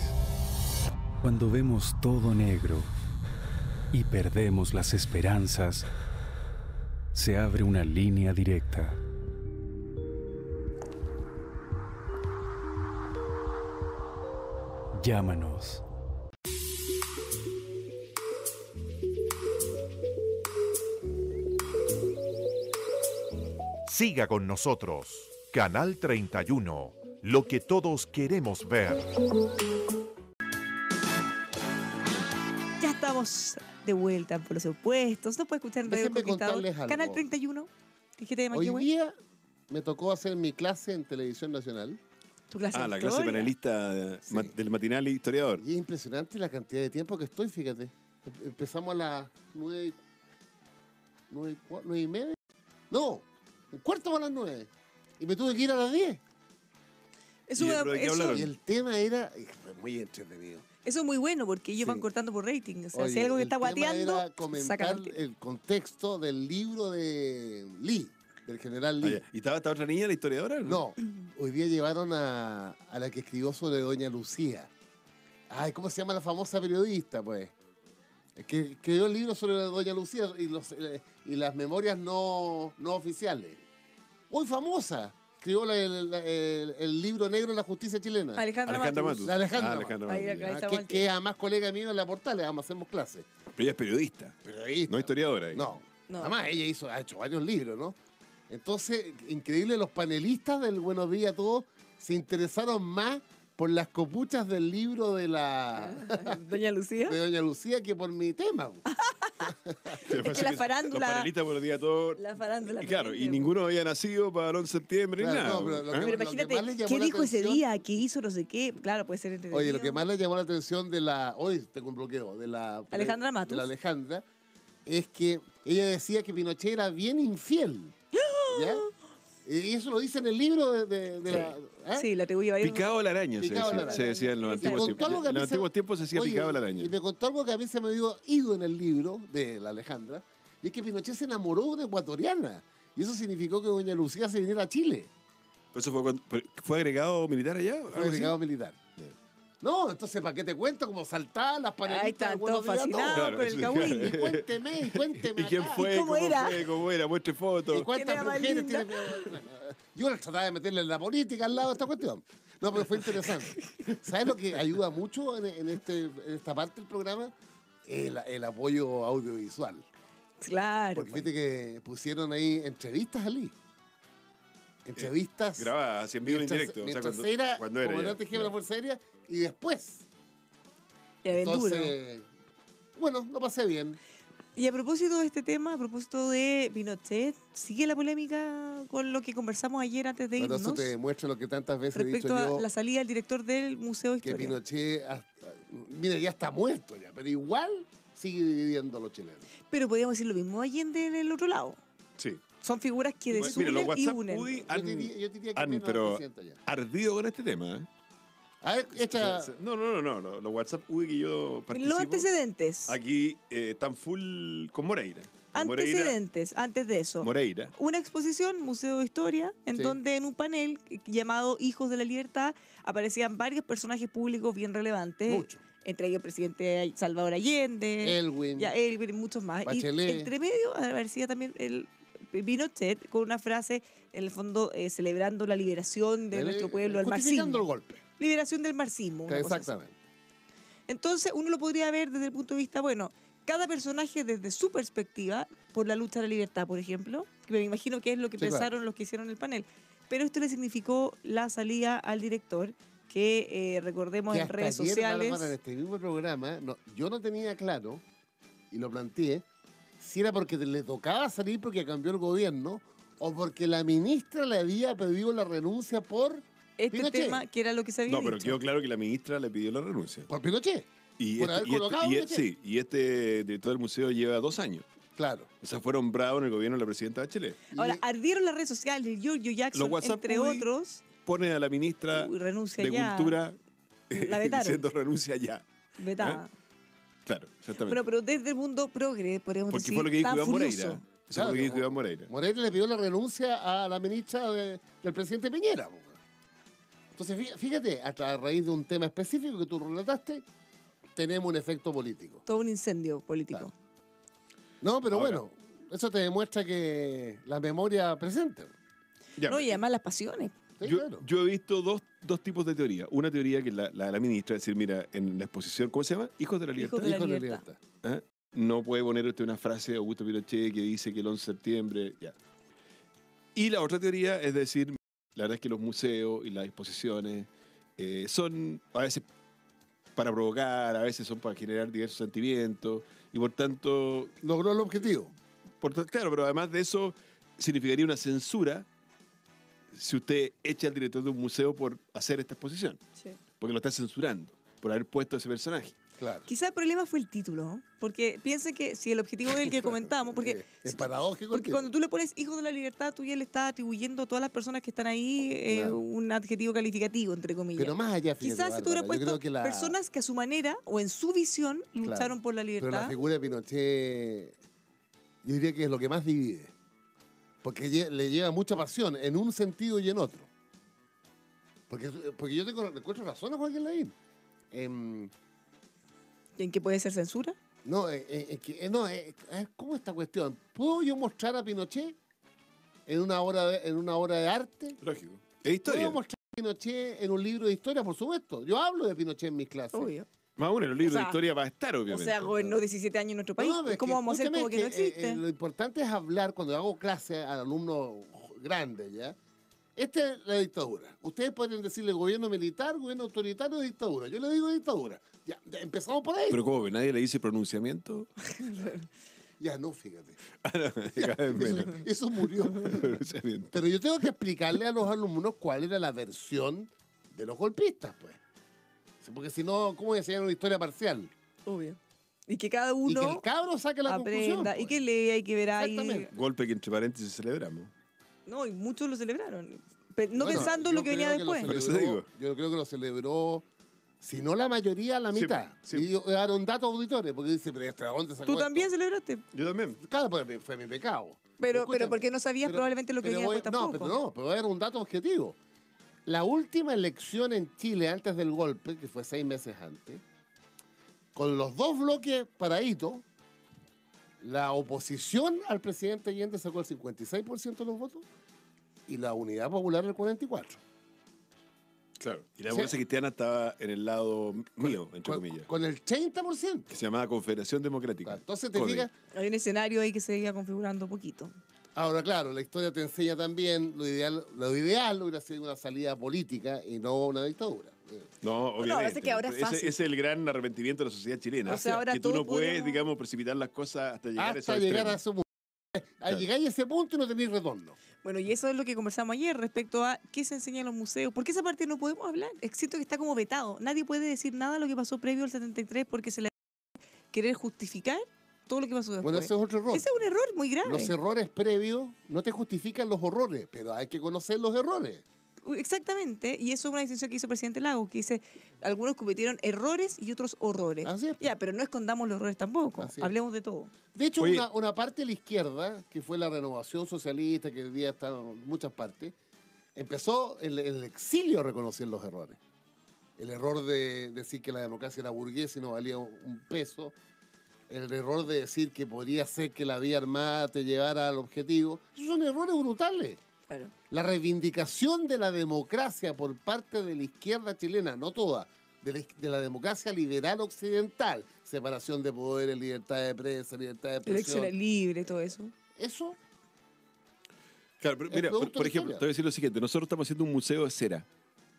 cuando vemos todo negro y perdemos las esperanzas, se abre una línea directa. Llámanos. Siga con nosotros. Canal 31. Lo que todos queremos ver. Ya estamos de vuelta por los opuestos. No puede escuchar en Radio Conquistador. Canal 31, de GT de Hoy día me tocó hacer mi clase en Televisión Nacional Tu clase Ah, de la clase panelista Sí. del matinal historiador. y es impresionante la cantidad de tiempo que estoy, fíjate. Em- Empezamos a las nueve, y- nueve, nueve y media. No, un cuarto para las nueve. Y me tuve que ir a las diez. Eso, ¿Y eso- hablaron? Y el tema era eh, fue muy entretenido. eso es muy bueno porque ellos Sí. van cortando por rating. O sea, si Oye, hay algo que el está guateando, sacan el el contexto del libro de Lee, del general Lee. ¿Y estaba esta otra niña, la historiadora? No, hoy día llevaron a, a la que escribió sobre Doña Lucía. Ay, ¿cómo se llama la famosa periodista, pues? Es Que escribió el libro sobre Doña Lucía y, los, eh, y las memorias no, no oficiales. Muy famosa. Escribió la- el, el- el libro negro de la justicia chilena. Alejandra, Alejandra Matus. Matus. La Alejandra Ah, Matus. Alejandra Ahí, Matus, acá. Ah, está que, que además colega mío en la portal, le vamos, hacemos clases. Pero ella es periodista, Periodista. no historiadora. No. No. Además, ella hizo, ha hecho varios libros, ¿no? Entonces, increíble, los panelistas del Buenos Días a Todos se interesaron más por las copuchas del libro de la [laughs] Doña Lucía. de Doña Lucía que por mi tema. [laughs] Pasa la es farándula- Los panelistas por el día todo. La farándula. Y claro, y ninguno había nacido para el 11 de septiembre ni Claro, nada. no, pero ¿eh? que imagínate, ¿qué dijo ese día? ¿Qué hizo no sé qué? Claro, puede ser entretenido. Oye, lo que más le llamó la atención de la. Hoy tengo un bloqueo. De la. Alejandra De Matus. la Alejandra. Es que ella decía que Pinochet era bien infiel. ¿Ya? Y eso lo dice en el libro de, de- de la. ¿ah? Sí, la atribuye. Picado la araña, se Picado la araña. se decía en los antiguos tiempos. a En los se- antiguos tiempos se decía Oye, picado la araña. Y me contó algo que a mí se me dio ido en el libro de la Alejandra, y es que Pinochet se enamoró de una ecuatoriana. Y eso significó que doña Lucía se viniera a Chile. Pero eso fue, ¿fue agregado militar allá? ¿Algo Fue así? agregado militar. No, entonces, ¿para qué te cuento? Como saltar las panelistas. Ahí están todos fascinados Claro, el sí. Kawin. [laughs] Cuénteme, cuénteme. ¿Y quién fue? cómo ¿Cómo, era? fue? ¿Cómo era? Muestre fotos. ¿Y cuántas ¿Quién era más mujeres tiene? Yo trataba de meterle en la política al lado de esta cuestión. No, pero fue interesante. ¿Sabes lo que ayuda mucho en, en este, en esta parte del programa? El, el apoyo audiovisual. Claro. Porque pues. fíjate que pusieron ahí entrevistas allí. Entrevistas. Grabada, así en vivo en directo. O sea, cuando, era cuando era. comandante jefe de la Fuerza Aérea y después. Entonces, bueno, lo pasé bien. Y a propósito de este tema, a propósito de Pinochet, sigue la polémica con lo que conversamos ayer antes de Bueno, irnos eso te demuestra lo que tantas veces he respecto dicho yo. a la salida del director del Museo de que. Pinochet, hasta- mira, ya está muerto ya, pero igual sigue dividiendo a los chilenos. Pero podríamos decir lo mismo Allende en el otro lado. Sí. Son figuras que Bueno, mira, desunen los y unen. Yo diría, yo diría que han, pero- ardido con este tema. ¿eh? A ver, echa, Se- se- No, no, no, no. Los WhatsApp UDI que yo participo Los antecedentes. aquí eh, están full con Moreira. Antecedentes, antes de eso. Moreira. Una exposición, Museo de Historia, en Sí. donde en un panel llamado Hijos de la Libertad aparecían varios personajes públicos bien relevantes. mucho. Entre ellos el presidente Salvador Allende. Elwin, Ya, Elvin y muchos más. Bachelet. Y entre medio aparecía también el Pinochet con una frase, en el fondo, eh, celebrando la liberación de nuestro eh, pueblo, el justificando el marxismo. golpe. Liberación del marxismo. Exactamente. Entonces, uno lo podría ver desde el punto de vista, bueno, cada personaje desde su perspectiva, por la lucha de la libertad, por ejemplo, que me imagino que es lo que Sí, claro. pensaron los que hicieron el panel. Pero esto le significó la salida al director, que eh, recordemos Que en hasta redes ayer, sociales. Bárbara, en este mismo programa, no, yo no tenía claro, y lo planteé, si era porque le tocaba salir porque cambió el gobierno, o porque la ministra le había pedido la renuncia por, Este Pinochet. tema, que era lo que se había No, pero dicho. quedó claro que la ministra le pidió la renuncia. por Pinochet. Y Por este, haber y este- colocado y a e- Pinochet. sí, y este director del museo lleva dos años. Claro. O sea, fue nombrado en el gobierno de la presidenta Bachelet. Ahora, Y- ardieron las redes sociales, Giorgio Jackson, Los WhatsApp entre Uy, otros, Pone a la ministra uy, renuncia de ya, Cultura La [laughs] vetaron. diciendo renuncia ya. vetada. Claro, exactamente. Bueno, pero desde el mundo progre, podríamos Porque decir, fue lo que dijo Iván Moreira. Eso fue lo que dijo Iván Moreira. Moreira le pidió la renuncia a la ministra de- del presidente Piñera. po. Entonces, fí- fíjate, hasta a raíz de un tema específico que tú relataste, tenemos un efecto político. Todo un incendio político. Claro. No, pero Ahora. bueno, eso te demuestra que la memoria presente. Ya, No, y además las pasiones. Sí, yo, claro. yo he visto dos, dos tipos de teoría. Una teoría que es la, la, la ministra, es decir, mira, en la exposición, ¿cómo se llama? Hijos de la libertad. Hijos de la Hijo de la libertad. libertad. ¿Ah? No puede poner usted una frase de Augusto Pinochet que dice que el 11 de septiembre. Ya. Y la otra teoría es decir, la verdad es que los museos y las exposiciones eh, son a veces para provocar, a veces son para generar diversos sentimientos, y por tanto, Logró el objetivo. por claro, pero además de eso, significaría una censura si usted echa al director de un museo por hacer esta exposición, porque lo está censurando, por haber puesto ese personaje. Claro. Quizá el problema fue el título, ¿no? porque piensen que si el objetivo del que [laughs] comentamos, porque, es paradójico. el porque cuando tú le pones hijo de la libertad, tú ya le estás atribuyendo a todas las personas que están ahí eh, Claro. un adjetivo calificativo, entre comillas. Pero más allá, fíjate, Quizás si tú hubieras puesto que la- personas que a su manera o en su visión lucharon por la Pero la libertad. figura de Pinochet, yo diría que es lo que más divide. Porque le lleva mucha pasión en un sentido y en otro. Porque, porque yo tengo, encuentro razón a Joaquín Lavín. ¿En qué puede ser censura? no, eh, eh, eh, no eh, eh, ¿cómo es esta cuestión? ¿Puedo yo mostrar a Pinochet en una obra de, en una obra de arte? Lógico. Es historia. ¿Puedo mostrar a Pinochet en un libro de historia? Por supuesto. Yo hablo de Pinochet en mis clases. Obvio. Más aún en los libros O sea, de historia va a estar, O obviamente. sea, gobernó 17 años en nuestro país. No, ¿Cómo que, vamos a hacer como que no que, eh, existe? eh, lo importante es hablar cuando hago clase a alumnos grandes, ¿ya? Esta es la dictadura. Ustedes pueden decirle gobierno militar, gobierno autoritario, dictadura. Yo le digo dictadura. Ya, ya empezamos por ahí. Pero ¿cómo? ¿Nadie le dice pronunciamiento? ya, no, fíjate. [laughs] Vez [laughs] Eso, murió. Pero yo tengo que explicarle a los alumnos cuál era la versión de los golpistas, pues. Porque si no, ¿cómo enseñan una historia parcial? Obvio. Y que cada Y que uno el cabro saque la conclusión. aprenda y pues. que lea y que verá ahí. Exactamente. Golpe que entre paréntesis celebramos. No, y muchos lo celebraron. Pe- No Bueno, pensando en lo que venía después. Celebró-. Yo creo que lo celebró Si no la mayoría, la Sí, mitad. sí. Y yo dar un dato auditores, porque dice, pero este, ¿a dónde sacó ¿Tú esto? también celebraste? Yo también. Claro, pues, fue mi pecado. Pero, Escúchame, pero porque no sabías pero- probablemente lo que pero venía después No, tampoco. pero no, pero voy a dar un dato objetivo. La última elección en Chile antes del golpe, que fue seis meses antes, con los dos bloques paraditos, la oposición al presidente Allende sacó el 56% de los votos y la Unidad Popular el 44%. Claro. Y la Sí. democracia cristiana estaba en el lado mío, entre Con, comillas, con el 30%. que se llamaba Confederación Democrática. Entonces te fijas, Hay un escenario ahí que se iba configurando un poquito. Ahora, claro, la historia te enseña también lo ideal, lo ideal hubiera sido una salida política y no una dictadura. No, obviamente. es que ahora es Ese- fácil. Ese es el gran arrepentimiento de la sociedad chilena. O sea, ahora que tú no puedes, podríamos- digamos, precipitar las cosas hasta llegar a Hasta esos llegar a extremos. ese punto. A llegar a ese punto y no tenéis retorno. Bueno, y eso es lo que conversamos ayer respecto a qué se enseña en los museos. ¿Por qué esa parte no podemos hablar? Siento que está como vetado. Nadie puede decir nada de lo que pasó previo al 73 porque se le querer justificar todo lo que pasó después. Bueno, ese es otro error. Ese es un error muy grave. Los errores previos no te justifican los horrores, pero hay que conocer los errores. Exactamente, y eso es una distinción que hizo el presidente Lago, que dice, algunos cometieron errores y otros horrores. Así es. Ya, pero no escondamos los errores tampoco, hablemos de todo. De hecho, una, una parte de la izquierda, que fue la renovación socialista, que hoy día está en muchas partes, empezó en el, el exilio a reconocer los errores. El error de decir que la democracia era burguesa y no valía un un peso. El error de decir que podría ser que la vía armada te llevara al objetivo. Esos son errores brutales. Claro. La reivindicación de la democracia por parte de la izquierda chilena, no toda, de la, de la democracia liberal occidental, separación de poderes, libertad de prensa, libertad de expresión. Elecciones libres, todo eso. Eso Claro, pero mira, por, ejemplo, te voy a decir lo siguiente. Nosotros estamos haciendo un museo de cera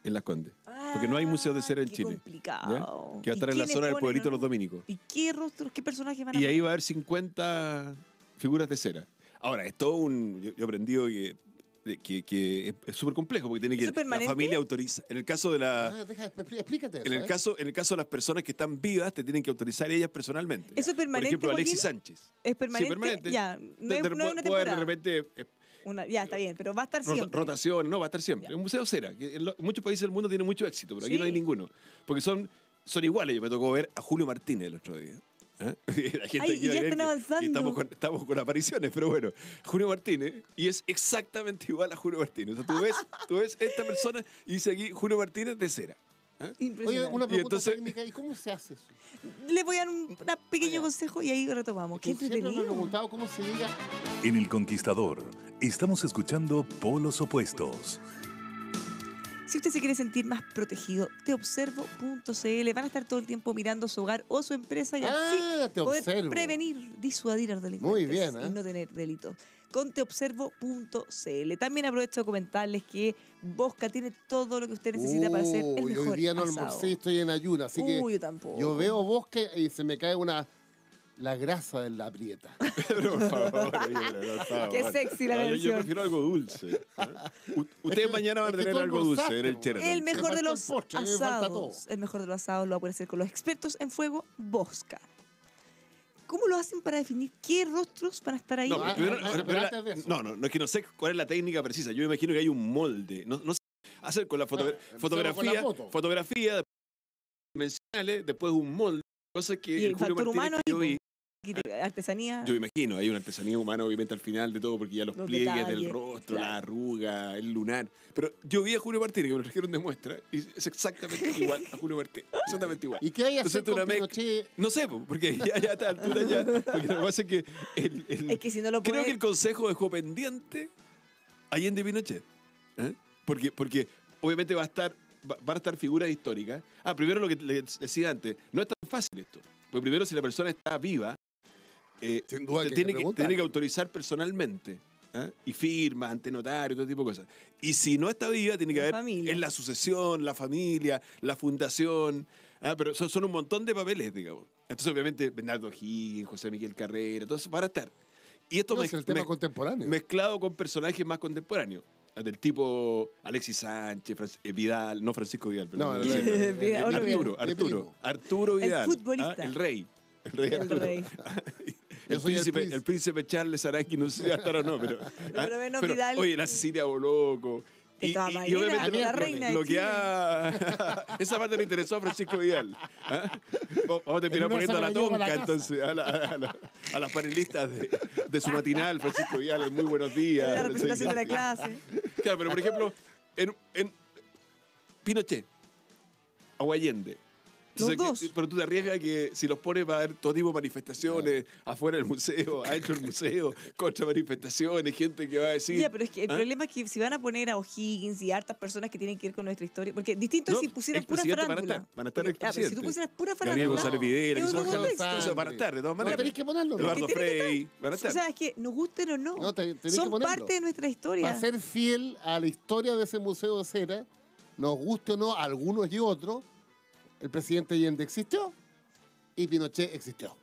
en Las Condes. Porque no hay museo de cera en Ah, qué Chile. complicado. Que va a ¿Y estar en la zona del pueblito de los dominicos. ¿Y qué rostros, qué personajes van a Y ahí va a haber 50 figuras de cera. Ahora, es todo un. Yo, he aprendido que, que, que es- súper complejo porque tiene que. ¿Eso es La familia autoriza. En el caso de la. Ah, deja, expl- explícate eso. En el, ¿eh? caso, en el caso de las personas que están vivas, te tienen que autorizar ellas personalmente. ¿Eso es permanente, Por ejemplo, Alexis? Sánchez. ¿Es permanente? permanente. Ya, no es, de- no es una puede de repente eh, Una- ya, está bien, pero va a estar siempre. rotación, no, va a estar siempre. Ya. Es un museo cera. que en lo- muchos países del mundo tienen mucho éxito, pero aquí no hay Sí. ninguno. Porque son, son iguales. Yo me tocó ver a Julio Martínez el otro día. ¿Eh? [laughs] La gente Ay, y ya están avanzando. estamos, con, estamos con apariciones, pero bueno, Julio Martínez, y es exactamente igual a Julio Martínez. O sea, tú ves, [laughs] tú ves esta persona y dice aquí Julio Martínez de cera. Oye, Impresionante. una pregunta entonces- técnica, ¿y cómo se hace eso? Le voy a dar un una pequeño Oiga. consejo y ahí retomamos. Qué entretenido. preguntado cómo se diga En El Conquistador, estamos escuchando Polos Opuestos. Si usted se quiere sentir más protegido, teobservo.cl van a estar todo el tiempo mirando su hogar o su empresa y así Ah, poder observo. prevenir, disuadir a los delincuentes Muy bien, ¿eh? y no tener delitos. Con teobservo.cl. También aprovecho de comentarles que Bosca tiene todo lo que usted necesita para hacer el mejor Hoy día no almorcé estoy en ayuno, así que Uy, yo tampoco. yo veo bosque y se me cae una la grasa de la prieta. [laughs] Pero, por favor, oye, por favor. Qué sexy la No, yo- prefiero algo dulce. ¿eh? [laughs] Ustedes mañana van a tener algo dulce en el. Sheraton. El mejor de el los postre, asados. El mejor de los asados lo va a poder hacer con los expertos en fuego Bosca. ¿Cómo lo hacen para definir qué rostros van a estar ahí? No, Ah, pero, ah, pero- pero la- no, no, no es que no sé cuál es la técnica precisa. Yo me imagino que hay un molde. No, no sé. Hacer con la foto- Ah, fotografía, con la foto. fotografía, dimensionales, después un molde. Cosas que Y el Julio factor Martínez humano que yo vi, Artesanía. yo me imagino, hay una artesanía humana obviamente al final de todo, porque ya los, Los pliegues detalles, del rostro, la arruga, el lunar. Pero yo vi a Julio Martínez, que me lo trajeron de muestra, y es exactamente [laughs] igual a Julio Martínez. Exactamente igual. ¿Y qué hay a Entonces, con Pinochet? No sé, po, porque ya, ya a esta altura ya. Porque lo que pasa es que el- el- es que si no lo creo puede... que el Consejo dejó pendiente Allende Pinochet. ¿eh? Porque, porque obviamente va a estar van a estar figuras históricas. Ah, primero lo que les decía antes, no es tan fácil esto. Porque primero si la persona está viva, eh, Sin duda te que tiene, que tiene que autorizar personalmente. ¿eh? Y firma ante notario, todo tipo de cosas. Y si no está viva, tiene que La haber familia. en la sucesión, la familia, la fundación. ¿ah? Pero son, son un montón de papeles, digamos. Entonces, obviamente, Bernardo Higgins, José Miguel Carrera, todo eso van a estar. Y esto No, mez- es el tema contemporáneo. mezclado con personajes más contemporáneos. Del tipo Alexis Sánchez, eh, Vidal, no Francisco Vidal, No, perdón. Vidal, Arturo, Arturo. Arturo El Vidal. futbolista. ah, el rey. El rey El Arturo. rey. El Yo soy el príncipe, el príncipe Charles Araki, no sé si va a estar o no, pero. ah, Pero menos pero, Vidal. Oye, la Cecilia Boloco. De Y, todas y- obviamente la reina lo, de que Chile. ha... [laughs] Esa parte le interesó a Francisco Vidal. ¿ah? Vamos a terminar poniendo a la tonca, a la casa. entonces, a, la- a la- a las panelistas de, de su matinal, Francisco Vidal, muy buenos días. La representación de la clase. Claro, pero por ejemplo, en, en Pinochet, Los que- pero tú te arriesgas que si los pones va a haber todo tipo de manifestaciones afuera del museo, [laughs] adentro del museo, contra manifestaciones, gente que va a decir. Ya, pero es que el ¿ah? problema es que si van a poner a O'Higgins y a hartas personas que tienen que ver con nuestra historia, porque distinto es No, si pusieran pura expresidentes van a farándula. estar, van a estar Porque, ah, pero si tú pusieras pura farándula, González Videla, gente- contexto. eso van a estar, de todas No maneras. tenéis que ponerlo. ¿no? Eduardo Frey, van a O sea, es que nos gusten o no, No, que son ponerlo. parte de nuestra historia. Para ser fiel a la historia de ese museo de cera, nos guste o no, a algunos y otros, el presidente Allende existió y Pinochet existió.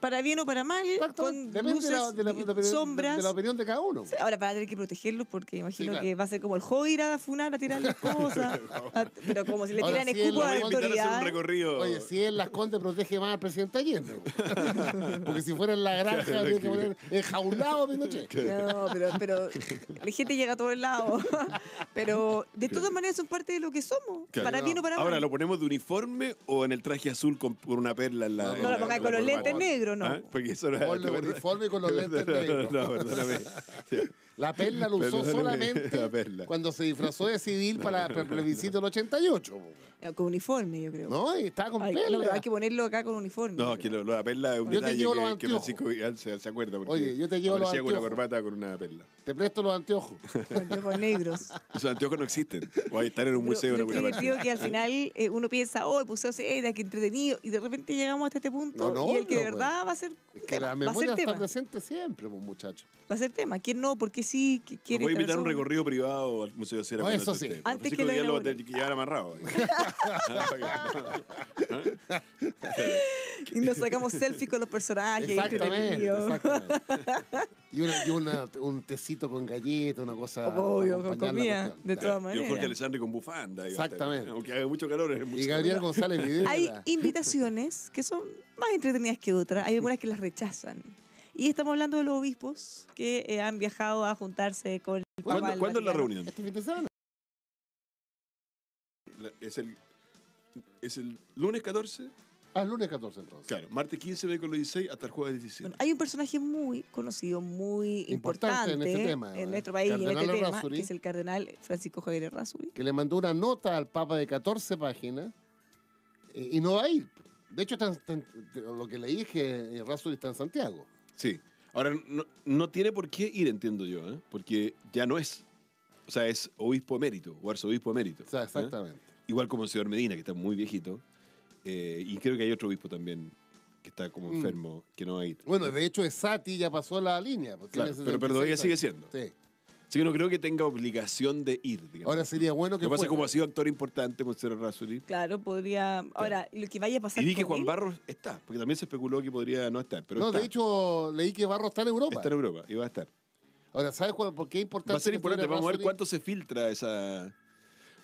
Para bien o para mal, con Depende luces, de la, de la- de la opinión- sombras. de la opinión de cada uno. Ahora van a tener que protegerlos porque imagino claro. que va a ser como el ir a funar a tirarle [laughs] cosas. [laughs] a- pero como si le Ahora tiran él escupo a la autoridad. Oye, si él las condes protege más al presidente Allende. po. [laughs] Porque si fuera en la granja, habría que poner enjaulado Pinochet. No, pero, pero la gente llega a todos lados. Pero de todas maneras son parte de lo que somos. Claro. para bien o para Ahora, mal. ¿lo ponemos de uniforme o en el traje azul con, una perla en la. No, en no lo con los lentes corbata? Negros, no. ¿Ah? Porque eso no Ponle uniforme con los lentes negros. No, perdóname. [laughs] Sí. La perla lo usó Perdóname, solamente la perla. cuando se disfrazó de civil para, para el plebiscito del 88. Eh, Con uniforme, yo creo. ¿No? Y estaba con Hay, perla. no, pero hay que ponerlo acá con uniforme. No, que lo, lo de la perla es un Yo te detalle llevo que, los que anteojos. Francisco Vidal se, se acuerda. Porque Oye, yo te llevo los con una anteojos. corbata con una perla. Te presto los anteojos. [laughs] Con negros. Esos anteojos no existen. O ahí están en un Pero- museo. divertido parte. que al final eh, uno piensa, oh, el museo se era, que entretenido, y de repente llegamos hasta este punto, No, no, y el que de verdad va a ser Es que tema, la va a memoria ser está tema, presente siempre, pues, muchachos. va a ser tema. ¿Quién no? ¿Por qué sí? ¿Qui- Nos ¿Quiere voy a invitar un recorrido privado al Museo de Cera. No, eso sí. Antes Francisco que lo Vidal lo va a inauguren. tener que llevar amarrado. [laughs] Y nos sacamos selfies con los personajes. Exactamente. Y, una- y una- un tecito con galleta, una cosa. Obvio, con comida, de todas Y un Jorge maneras. Alessandri con bufanda. Exactamente. Aunque haga mucho calor. Y Gabriel González Videla. Hay invitaciones que son más entretenidas que otras. Hay algunas que las rechazan. Y estamos hablando de los obispos que eh, han viajado a juntarse con el Papa ¿Cuándo, cuándo es la reunión? Este fin de semana. ¿Es el, ¿Es el lunes 14? Ah, el lunes 14 entonces. Claro, martes 15, miércoles 16 hasta el jueves 17. Bueno, hay un personaje muy conocido, muy Importante importante, en este tema, en ¿eh? nuestro país y en este tema, que es el cardenal Francisco Javier Errázuri. Que le mandó una nota al Papa de 14 páginas eh, y no va a ir. De hecho, está está lo que leí es que Razuri está en Santiago. Sí. Ahora, no, no tiene por qué ir, entiendo yo, ¿eh? porque ya no es. O sea, es obispo emérito o arzobispo emérito. O sea, ¿eh? Igual como el señor Medina, que está muy viejito. eh, y creo que hay otro obispo también que está como Mm. enfermo, que no va a ir. Bueno, de hecho, Sati ya pasó la línea. Claro, pero, pero todavía 76 sigue siendo. Sí. Así que no creo que tenga obligación de ir. digamos. Ahora sería bueno Lo que que pasa es fuera. como ha sido actor importante, Monserrat Razzoli. Claro, podría. Ahora, lo que vaya a pasar. Y vi que Juan él, Barros está, porque también se especuló que podría no estar. Pero no, está, de hecho, leí que Barro está en Europa. está en Europa y va a estar. Ahora, ¿sabes cuál, por qué es importante? Va a ser que importante, vamos a ver cuánto se filtra esa.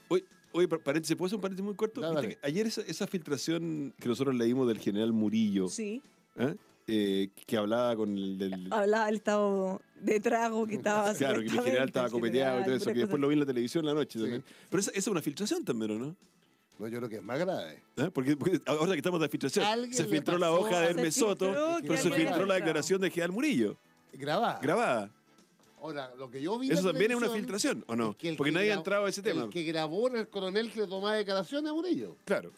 Oye, oye par- paréntesis, ¿puedo hacer un paréntesis muy corto? Dale. ayer esa, esa filtración que nosotros leímos del general Murillo, Sí, ¿eh? Eh, que hablaba con el del. hablaba del estado de trago que estaba. [laughs] Claro, que mi general estaba copeteado y todo eso, que después lo vi en la televisión la noche Sí. también. Pero esa, esa es una filtración también, ¿o no? No, yo creo que es más grave. ¿Eh? Porque, porque ahora que estamos de filtración, se filtró la hoja de Hermes Soto, pero se filtró la declaración de general Murillo, Grabada. grabada. Ahora, lo que yo vi en ¿Eso también es una filtración o no? es que el Porque que nadie ha entrado a ese tema. El que grabó era el coronel que le tomaba declaraciones a Murillo. Claro.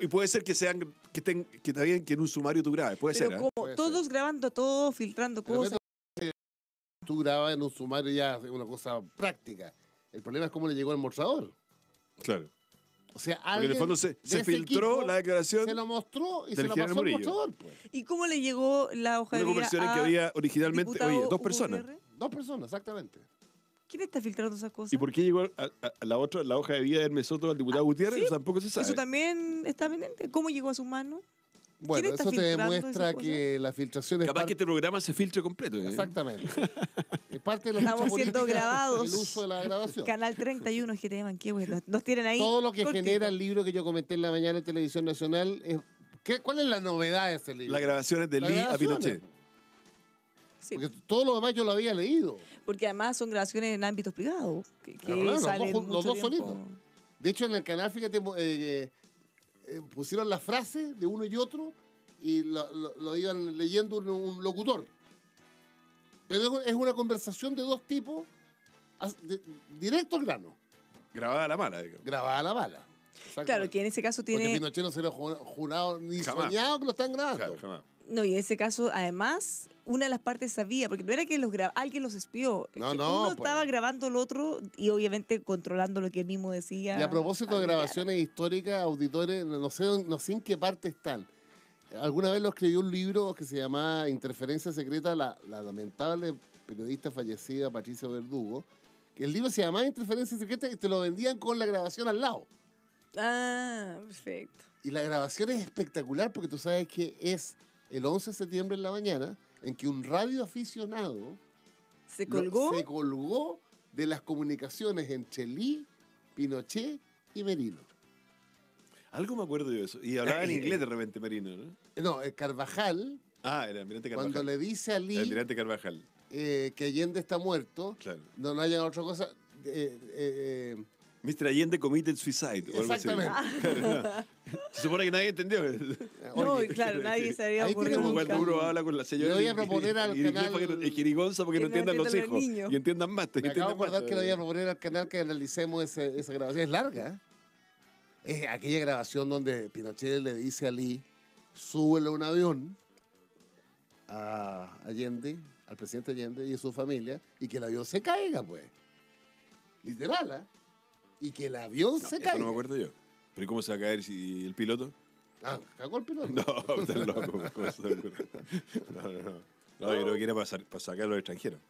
Y puede ser que sean que estén que bien que en un sumario tú grabes, puede Pero ser. ¿eh? como Puede todos grabando todo, filtrando cosas. Tú grabas en un sumario ya es una cosa práctica. El problema es cómo le llegó al mostrador. Claro. O sea, en alguien el fondo se, filtró equipo la declaración se lo mostró y se lo pasó al mostrador. Pues. ¿Y cómo le llegó la hoja una de vida conversión en que a había originalmente, oye, dos personas. Dos personas, exactamente. ¿Quién está filtrando esas cosas? ¿Y por qué llegó a, a- a la otra, la hoja de vida de Hermes Soto al diputado Gutiérrez? sí, Tampoco se sabe. Eso también está pendiente. ¿Cómo llegó a su mano? Bueno, eso te demuestra que la filtración es Capaz parte- que este programa se filtre completo. ¿eh? Exactamente. [laughs] es parte de la Estamos siendo grabados. El uso de la grabación. Canal 31 que te llaman, qué bueno. Nos tienen ahí. Todo lo que cortito. genera el libro que yo comenté en la mañana en Televisión Nacional es... ¿qué, ¿Cuál es la novedad de ese libro? Las grabaciones de Lee a. Pinochet. Sí. Porque todo lo demás yo lo había leído. Porque además son grabaciones en ámbitos privados. Que, que Claro, los dos los mucho dos tiempo. solitos. De hecho, en el canal, fíjate, eh, eh, pusieron las frases de uno y otro y lo, lo- lo iban leyendo un, un locutor. Pero es- una conversación de dos tipos de- directo al grano, Grabada a la mala, digamos. grabada a la bala. Claro, que en ese caso Porque tiene. Pinochet no se lo ha jurado ni Jamás. soñado que lo están grabando. Claro, jamás. No, y en ese caso, además, una de las partes sabía, porque no era que los alguien los espió. es No, no, Uno pues. estaba grabando el otro y obviamente controlando lo que él mismo decía. Y a propósito de grabaciones históricas, auditores, no sé, no sé en qué parte están. Alguna vez lo escribió un libro que se llamaba Interferencia Secreta, la, la lamentable periodista fallecida Patricia Verdugo, que el libro se llamaba Interferencia Secreta y te lo vendían con la grabación al lado. Ah, perfecto. Y la grabación es espectacular porque tú sabes que es el 11 de septiembre en la mañana en que un radio aficionado Se lo- colgó. se colgó de las comunicaciones entre Lee, Pinochet y Merino. Algo me acuerdo yo de eso. Y hablaba en inglés de repente, Marino, ¿no? No, el Carvajal, Ah, el almirante Carvajal. cuando le dice a El Lee almirante Carvajal, eh, que Allende está muerto, claro. no, no haya otra cosa. eh, eh, eh, Mr. Allende committed suicide. o algo así. Exactamente. [laughs] Se supone que nadie entendió. No, oye, [laughs] claro, nadie se había ocurrido Como cuando uno habla con la señora. Le voy a y- proponer al y- y- canal- y jerigonza porque Que no entiendan los hijos. Y entiendan más. me acabo de acordar que le voy a proponer al canal que analicemos ese- esa grabación. Es larga. ¿eh? Es aquella grabación donde Pinochet le dice a Lee, súbele un avión a Allende, al presidente Allende y a su familia, y que el avión se caiga, pues. Literal, ¿ah? Y que el avión No, se caiga. no me acuerdo yo. ¿Pero ¿y cómo se va a caer si el piloto? Ah, cagó el piloto. No, [laughs] estás loco. No, no, no. No, yo creo que era para, para sacar a los extranjeros.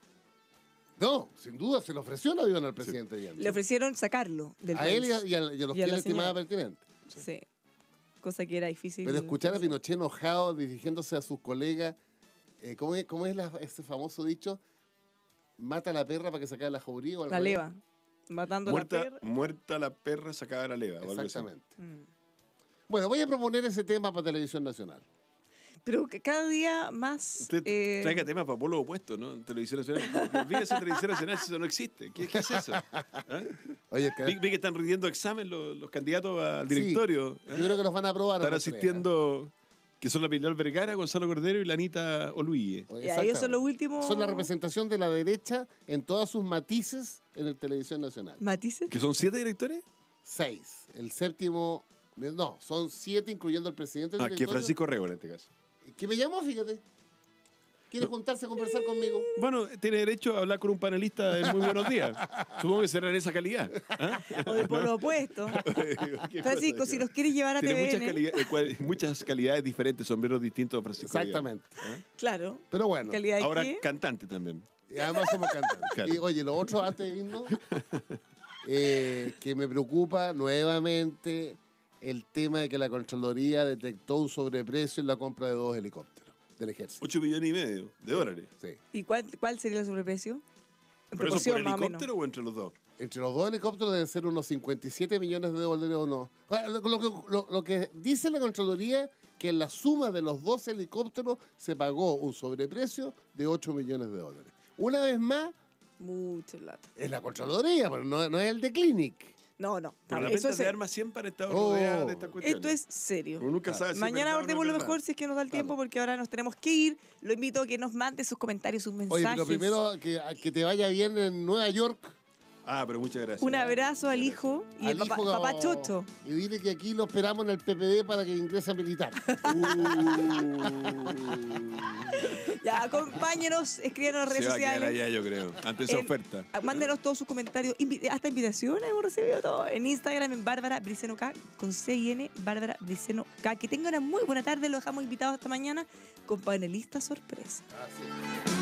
No, sin duda se le ofreció el avión al presidente Allende. Le ofrecieron sacarlo del a él y a, país. y a- y a los Y a la fieles estimadas señora. pertinentes. Sí. Cosa que era difícil. Pero escuchar a Pinochet enojado dirigiéndose a sus colegas, eh, ¿cómo es, cómo es la- ese famoso dicho? Mata a la perra para que se acabe la jauría o algo La leva. Matando a la Muerta, perra. muerta la perra sacada de la leva. Exactamente. Mm. Bueno, voy a proponer ese tema para Televisión Nacional. Pero que cada día más. Usted eh, traiga temas para pueblo opuesto, ¿no? Televisión Nacional. [laughs] Olvídese de Televisión Nacional si eso no existe. ¿Qué, qué es eso? ¿Ah? Oye, el Vi, vi que están rindiendo examen los, los candidatos al Sí, directorio. ¿eh? yo creo que los van a aprobar. Están asistiendo, que son la Pilar Vergara, Gonzalo Cordero y la Anita Oluille. ¿eh? y ahí Exactamente. eso es lo último. Son la representación de la derecha en todas sus matices en el Televisión Nacional. Matices. ¿Que son siete directores? Seis. El séptimo. No, son siete, incluyendo el presidente del Ah, que Francisco Rego en este caso. Que me llamó, fíjate. Quiere juntarse a conversar conmigo. Bueno, tiene derecho a hablar con un panelista en Muy Buenos Días. Supongo que será en esa calidad. ¿ah? [laughs] O de por lo opuesto. [laughs] ¿Qué Francisco, si los quieres llevar a Tiene muchas, TVN. calidad- eh, cual- muchas calidades diferentes, sombreros distintos a Francisco. Exactamente. Claro. Pero bueno. ¿Calidad de Ahora qué? cantante también. Y además somos cantantes. [laughs] Claro. Y oye, lo otro antes de irnos, eh, que me preocupa nuevamente el tema de que la Contraloría detectó un sobreprecio en la compra de dos helicópteros del ejército. 8 millones y medio de dólares. Sí. ¿Y cuál, cuál sería el sobreprecio? En ¿Pero eso por proporción, más o menos. helicóptero o entre los dos? Entre los dos helicópteros deben ser unos 57 millones de dólares o no. Ah, Lo, lo que- lo- lo que dice la Contraloría que en la suma de los dos helicópteros se pagó un sobreprecio de 8 millones de dólares. Una vez más, Mucho lata. es la Contraloría, pero no, no es el de Clinic. No, no. Pero no, la venta es, de armas siempre han estado Oh. rodeadas de estas cuestiones. esto es serio. Uno nunca sabe si es Mañana abordemos lo mejor si es que nos da el tiempo, porque ahora nos tenemos que ir. Lo invito a que nos mande sus comentarios, sus mensajes. Oye, lo primero, que, que te vaya bien en Nueva York. Ah, pero muchas gracias. Un abrazo al hijo y al al papá, hijo- papá Chocho. Y dile que aquí lo esperamos en el PPD para que ingrese a militar. [laughs] Ya, acompáñenos, escríbanos en las redes Se va a quedar sociales. allá, yo creo, ante esa En- oferta. Mándenos todos sus comentarios, invi- hasta invitaciones hemos recibido todo. En Instagram, en Bárbara Briceno K, con C y N, Bárbara Briceno K. Que tengan una muy buena tarde, los dejamos invitados hasta mañana con panelistas sorpresa. Así.